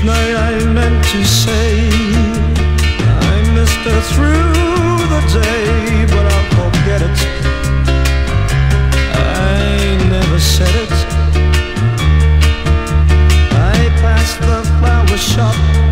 Each night I meant to say I missed her through the day But I'll forget it. I never said it. I passed the flower shop.